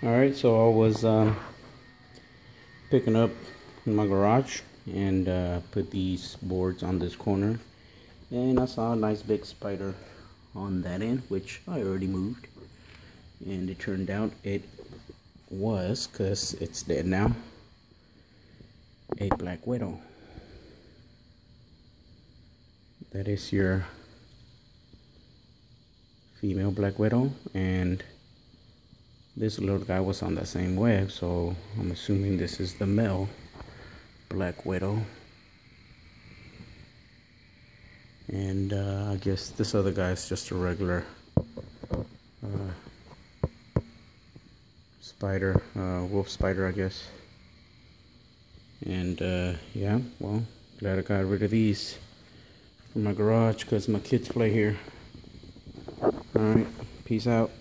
Alright, so I was um, picking up in my garage and uh, put these boards on this corner. And I saw a nice big spider on that end which I already moved. And it turned out it was because it's dead now a black widow. That is your female black widow and this little guy was on the same web so I'm assuming this is the male black widow. And uh, I guess this other guy is just a regular uh, spider uh, wolf spider I guess. And uh, yeah well glad I got rid of these from my garage because my kids play here. Alright peace out